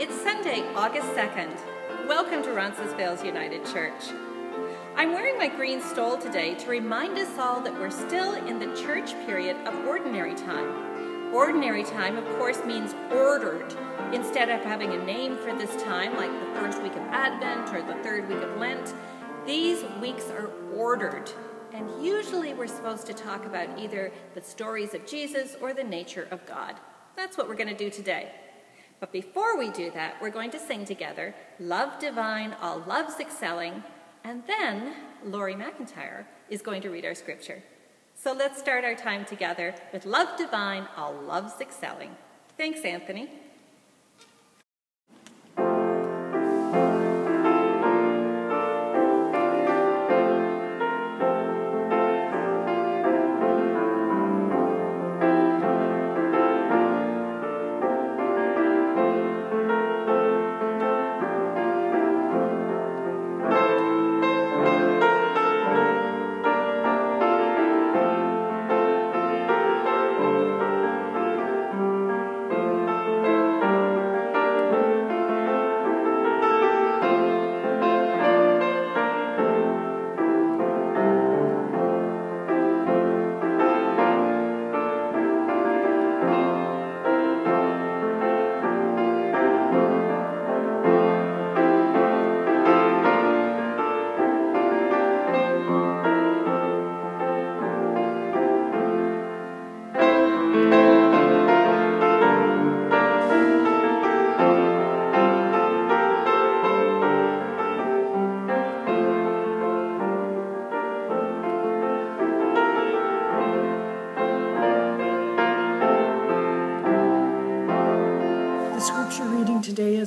It's Sunday, August 2nd. Welcome to Roncesvalles United Church. I'm wearing my green stole today to remind us all that we're still in the church period of ordinary time. Ordinary time, of course, means ordered. Instead of having a name for this time, like the first week of Advent or the third week of Lent, these weeks are ordered. And usually we're supposed to talk about either the stories of Jesus or the nature of God. That's what we're going to do today. But before we do that, we're going to sing together Love Divine, All Loves Excelling, and then Laurie McIntyre is going to read our scripture. So let's start our time together with Love Divine, All Loves Excelling. Thanks, Anthony.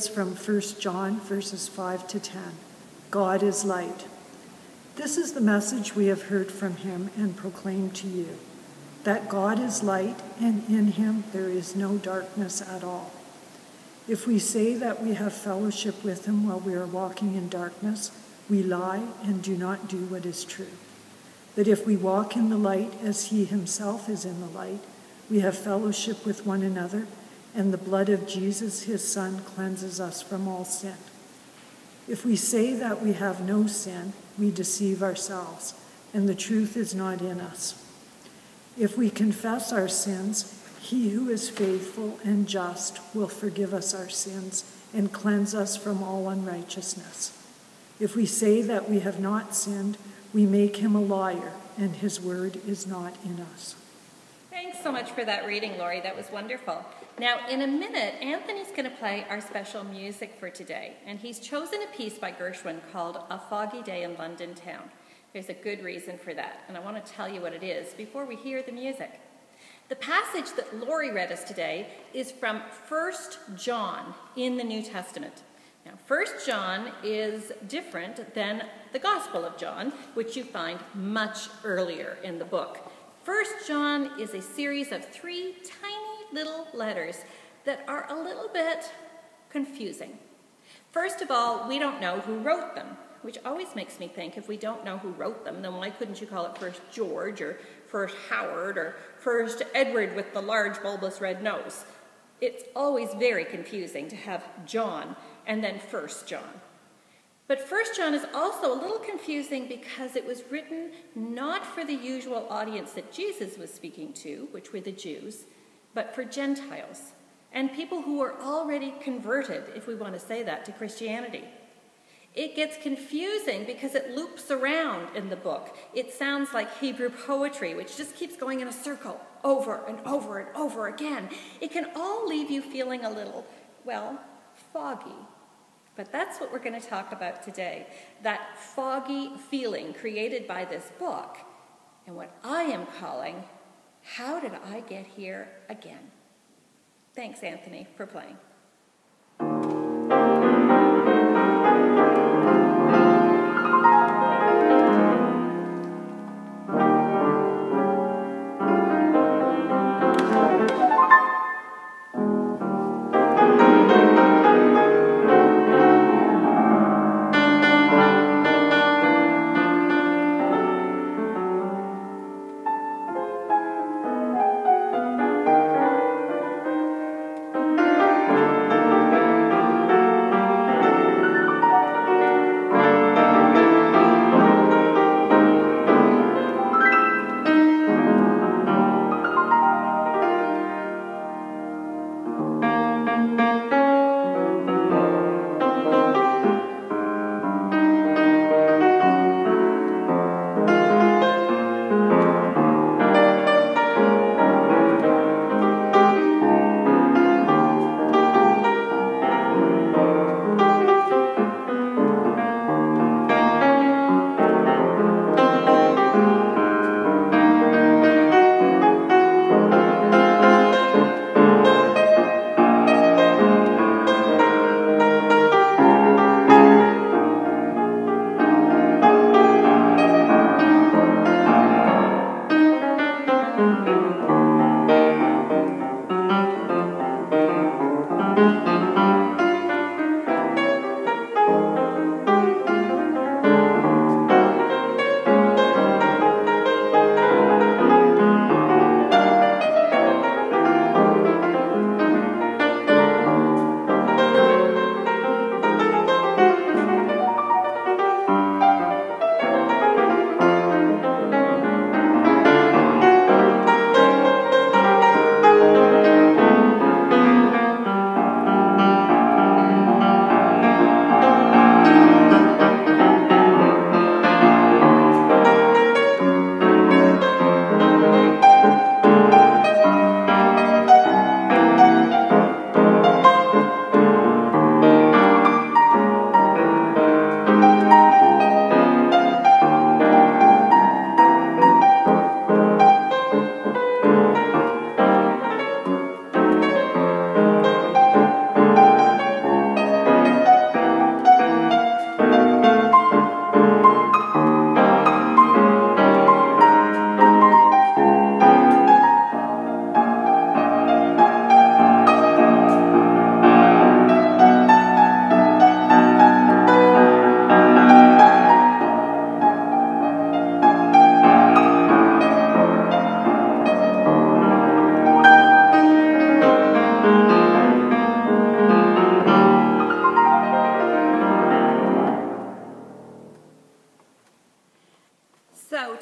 Is from 1 John verses 5 to 10. God is light. This is the message we have heard from him and proclaimed to you that God is light, and in him there is no darkness at all. If we say that we have fellowship with him while we are walking in darkness, we lie and do not do what is true. But if we walk in the light as he himself is in the light, we have fellowship with one another and the blood of Jesus, his Son, cleanses us from all sin. If we say that we have no sin, we deceive ourselves, and the truth is not in us. If we confess our sins, he who is faithful and just will forgive us our sins and cleanse us from all unrighteousness. If we say that we have not sinned, we make him a liar, and his word is not in us. Thanks so much for that reading, Laurie. That was wonderful. Now, in a minute, Anthony's going to play our special music for today, and he's chosen a piece by Gershwin called A Foggy Day in London Town. There's a good reason for that, and I want to tell you what it is before we hear the music. The passage that Laurie read us today is from 1 John in the New Testament. Now, 1 John is different than the Gospel of John, which you find much earlier in the book. 1 John is a series of three tiny little letters that are a little bit confusing. First of all, we don't know who wrote them, which always makes me think if we don't know who wrote them, then why couldn't you call it First George or First Howard or First Edward with the large bulbous red nose? It's always very confusing to have John and then First John. But First John is also a little confusing because it was written not for the usual audience that Jesus was speaking to, which were the Jews, but for Gentiles and people who are already converted, if we want to say that, to Christianity. It gets confusing because it loops around in the book. It sounds like Hebrew poetry, which just keeps going in a circle over and over and over again. It can all leave you feeling a little, well, foggy. But that's what we're going to talk about today that foggy feeling created by this book, and what I am calling how did I get here again? Thanks, Anthony, for playing.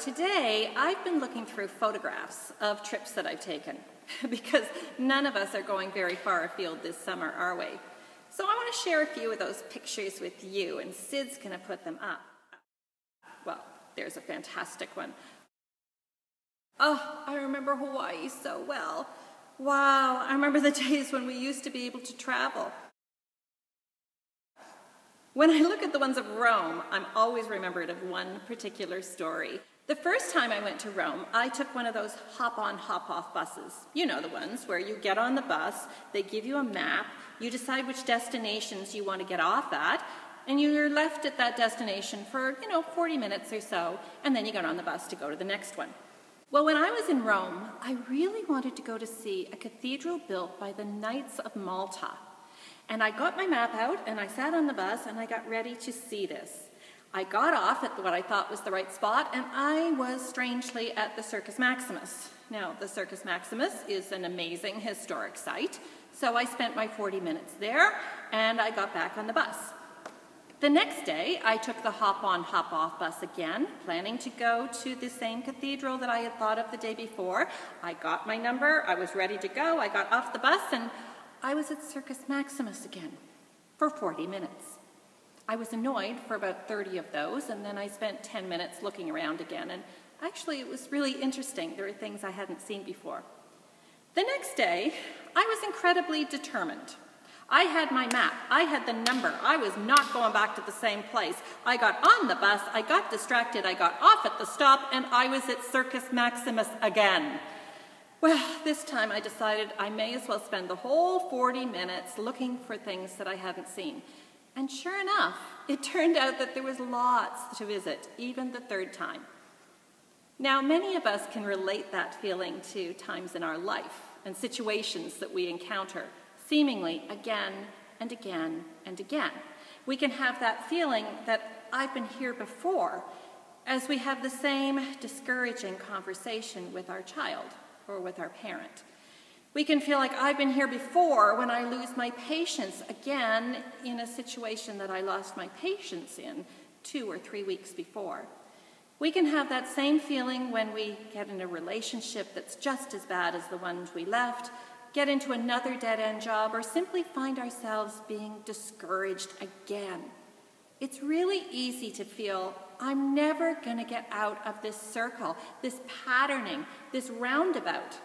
Today I've been looking through photographs of trips that I've taken because none of us are going very far afield this summer, are we? So I want to share a few of those pictures with you, and Sid's going to put them up. Well, there's a fantastic one. Oh, I remember Hawaii so well. Wow, I remember the days when we used to be able to travel. When I look at the ones of Rome, I'm always remembered of one particular story. The first time I went to Rome, I took one of those hop on, hop off buses. You know the ones where you get on the bus, they give you a map, you decide which destinations you want to get off at, and you're left at that destination for, you know, 40 minutes or so, and then you get on the bus to go to the next one. Well, when I was in Rome, I really wanted to go to see a cathedral built by the Knights of Malta. And I got my map out and I sat on the bus and I got ready to see this. I got off at what I thought was the right spot, and I was strangely at the Circus Maximus. Now, the Circus Maximus is an amazing historic site, so I spent my 40 minutes there, and I got back on the bus. The next day, I took the hop on, hop off bus again, planning to go to the same cathedral that I had thought of the day before. I got my number, I was ready to go, I got off the bus, and I was at Circus Maximus again for 40 minutes. I was annoyed for about 30 of those, and then I spent 10 minutes looking around again. And actually, it was really interesting. There were things I hadn't seen before. The next day, I was incredibly determined. I had my map. I had the number. I was not going back to the same place. I got on the bus, I got distracted, I got off at the stop, and I was at Circus Maximus again. Well, this time I decided I may as well spend the whole 40 minutes looking for things that I hadn't seen. And sure enough, it turned out that there was lots to visit, even the third time. Now, many of us can relate that feeling to times in our life and situations that we encounter, seemingly again and again and again. We can have that feeling that I've been here before as we have the same discouraging conversation with our child or with our parent. We can feel like I've been here before when I lose my patience again in a situation that I lost my patience in two or three weeks before. We can have that same feeling when we get in a relationship that's just as bad as the ones we left, get into another dead end job, or simply find ourselves being discouraged again. It's really easy to feel I'm never going to get out of this circle, this patterning, this roundabout.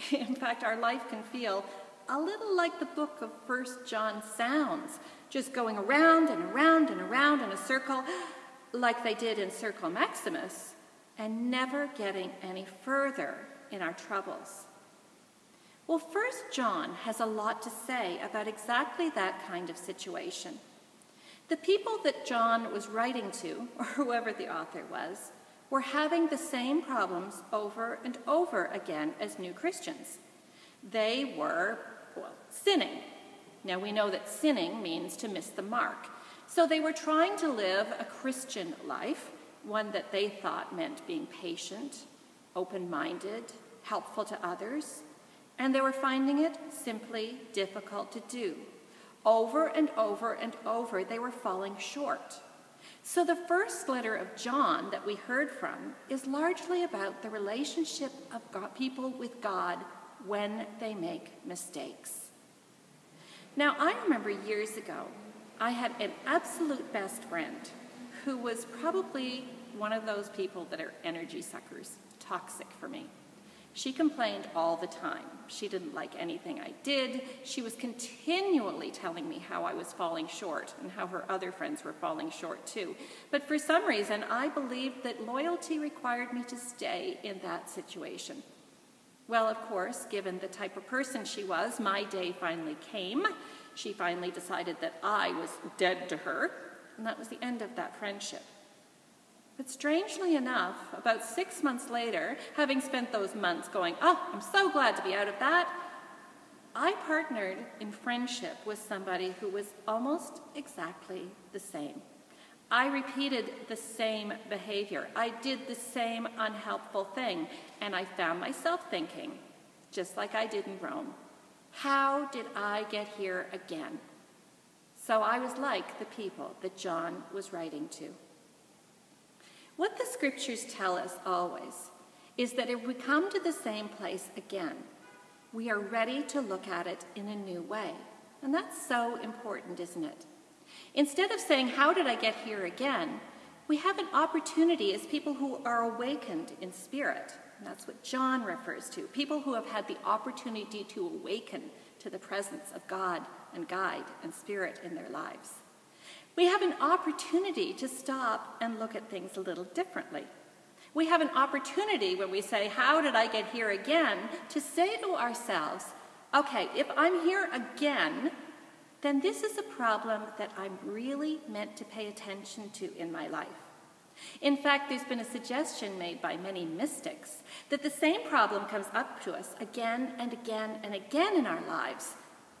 In fact, our life can feel a little like the book of First John sounds, just going around and around and around in a circle, like they did in Circle Maximus, and never getting any further in our troubles. Well, First John has a lot to say about exactly that kind of situation. The people that John was writing to, or whoever the author was, were having the same problems over and over again as new Christians. They were, well, sinning. Now we know that sinning means to miss the mark. So they were trying to live a Christian life, one that they thought meant being patient, open minded, helpful to others, and they were finding it simply difficult to do. Over and over and over, they were falling short. So, the first letter of John that we heard from is largely about the relationship of God, people with God when they make mistakes. Now, I remember years ago, I had an absolute best friend who was probably one of those people that are energy suckers, toxic for me. She complained all the time. She didn't like anything I did. She was continually telling me how I was falling short and how her other friends were falling short too. But for some reason, I believed that loyalty required me to stay in that situation. Well, of course, given the type of person she was, my day finally came. She finally decided that I was dead to her, and that was the end of that friendship. But strangely enough, about six months later, having spent those months going, oh, I'm so glad to be out of that, I partnered in friendship with somebody who was almost exactly the same. I repeated the same behavior. I did the same unhelpful thing. And I found myself thinking, just like I did in Rome, how did I get here again? So I was like the people that John was writing to. What the scriptures tell us always is that if we come to the same place again, we are ready to look at it in a new way. And that's so important, isn't it? Instead of saying, How did I get here again? we have an opportunity as people who are awakened in spirit. And that's what John refers to people who have had the opportunity to awaken to the presence of God and guide and spirit in their lives. We have an opportunity to stop and look at things a little differently. We have an opportunity when we say, How did I get here again? to say to ourselves, Okay, if I'm here again, then this is a problem that I'm really meant to pay attention to in my life. In fact, there's been a suggestion made by many mystics that the same problem comes up to us again and again and again in our lives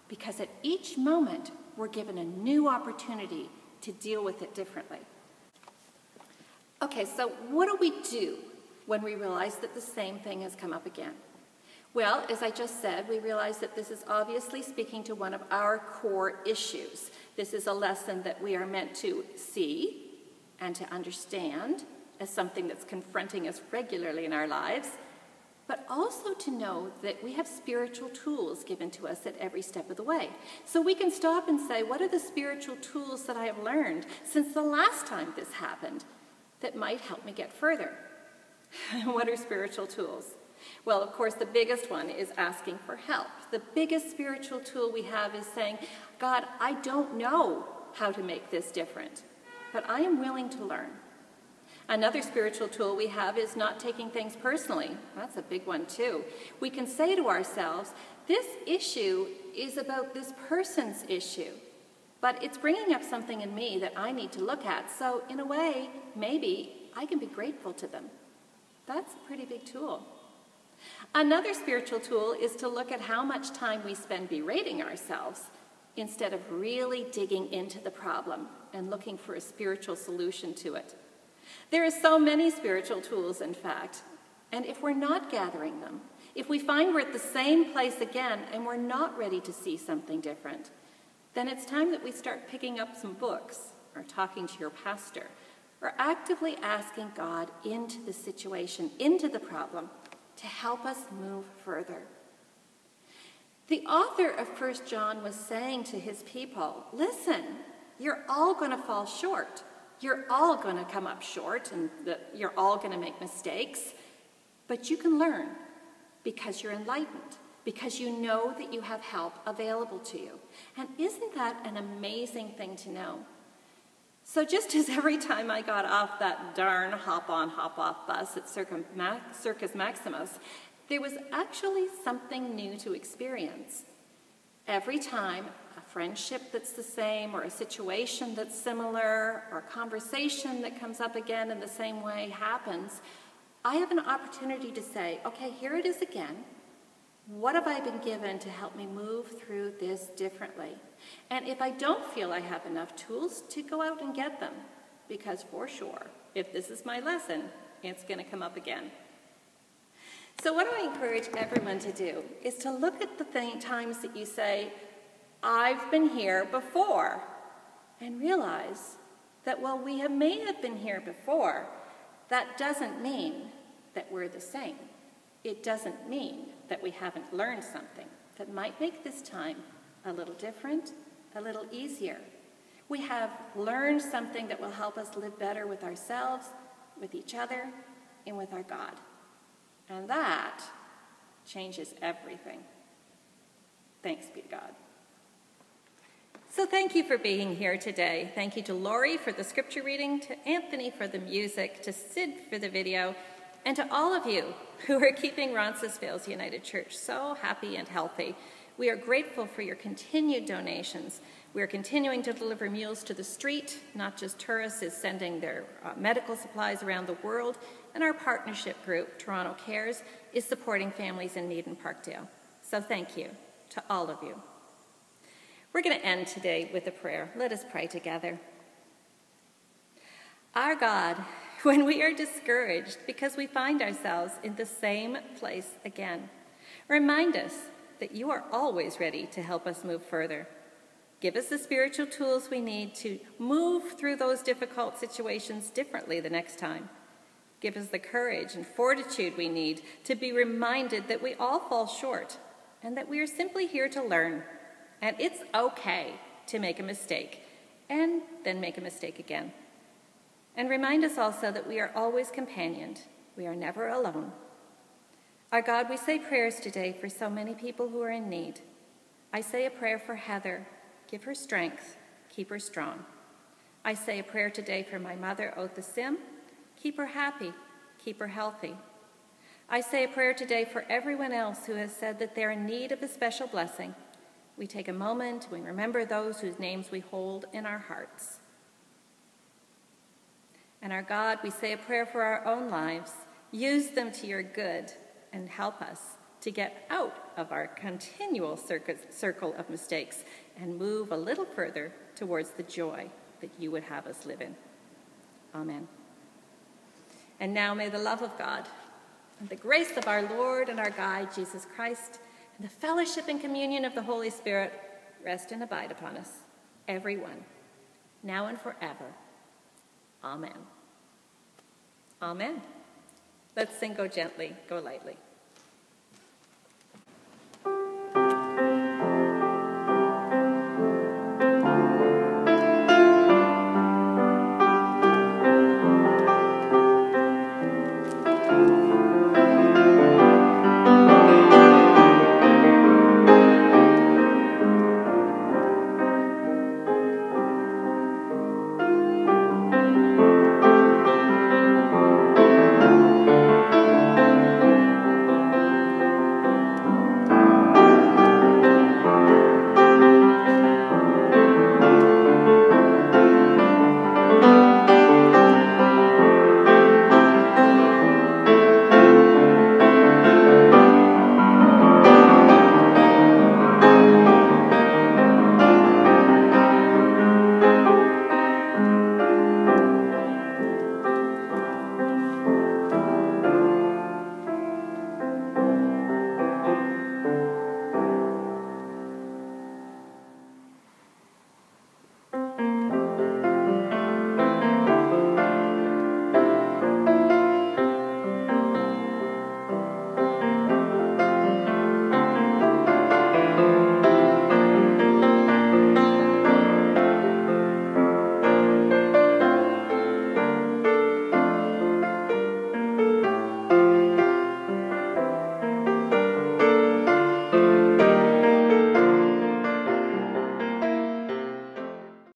because at each moment we're given a new opportunity to deal with it differently. Okay, so what do we do when we realize that the same thing has come up again? Well, as I just said, we realize that this is obviously speaking to one of our core issues. This is a lesson that we are meant to see and to understand as something that's confronting us regularly in our lives, but also to know that we have spiritual tools given to us at every step of the way. So we can stop and say, what are the spiritual tools that I have learned since the last time this happened that might help me get further? what are spiritual tools? Well, of course, the biggest one is asking for help. The biggest spiritual tool we have is saying, God, I don't know how to make this different, but I am willing to learn. Another spiritual tool we have is not taking things personally. That's a big one, too. We can say to ourselves, this issue is about this person's issue, but it's bringing up something in me that I need to look at. So, in a way, maybe I can be grateful to them. That's a pretty big tool. Another spiritual tool is to look at how much time we spend berating ourselves instead of really digging into the problem and looking for a spiritual solution to it. There are so many spiritual tools, in fact, and if we're not gathering them, if we find we're at the same place again and we're not ready to see something different, then it's time that we start picking up some books or talking to your pastor or actively asking God into the situation, into the problem, to help us move further. The author of 1 John was saying to his people, listen, you're all going to fall short. You're all going to come up short and the, you're all going to make mistakes. But you can learn because you're enlightened, because you know that you have help available to you. And isn't that an amazing thing to know? So just as every time I got off that darn hop-on, hop-off bus at Circus Maximus, there was actually something new to experience. Every time friendship that's the same, or a situation that's similar, or a conversation that comes up again in the same way happens, I have an opportunity to say, okay, here it is again. What have I been given to help me move through this differently? And if I don't feel I have enough tools, to go out and get them. Because for sure, if this is my lesson, it's going to come up again. So, what I encourage everyone to do? Is to look at the th- times that you say, I've been here before, and realize that while we have, may have been here before, that doesn't mean that we're the same. It doesn't mean that we haven't learned something that might make this time a little different, a little easier. We have learned something that will help us live better with ourselves, with each other, and with our God. And that changes everything. Thanks be to God. So, thank you for being here today. Thank you to Laurie for the scripture reading, to Anthony for the music, to Sid for the video, and to all of you who are keeping Roncesvalles United Church so happy and healthy. We are grateful for your continued donations. We are continuing to deliver meals to the street. Not Just Tourists is sending their uh, medical supplies around the world, and our partnership group, Toronto Cares, is supporting families in need in Parkdale. So thank you to all of you. We're going to end today with a prayer. Let us pray together. Our God, when we are discouraged because we find ourselves in the same place again, remind us that you are always ready to help us move further. Give us the spiritual tools we need to move through those difficult situations differently the next time. Give us the courage and fortitude we need to be reminded that we all fall short and that we are simply here to learn. And it's okay to make a mistake and then make a mistake again. And remind us also that we are always companioned, we are never alone. Our God, we say prayers today for so many people who are in need. I say a prayer for Heather. Give her strength, keep her strong. I say a prayer today for my mother, Otha Sim. Keep her happy, keep her healthy. I say a prayer today for everyone else who has said that they're in need of a special blessing. We take a moment, we remember those whose names we hold in our hearts. And our God, we say a prayer for our own lives. Use them to your good and help us to get out of our continual circle of mistakes and move a little further towards the joy that you would have us live in. Amen. And now may the love of God and the grace of our Lord and our guide, Jesus Christ, the fellowship and communion of the Holy Spirit rest and abide upon us, everyone, now and forever. Amen. Amen. Let's sing Go Gently, Go Lightly.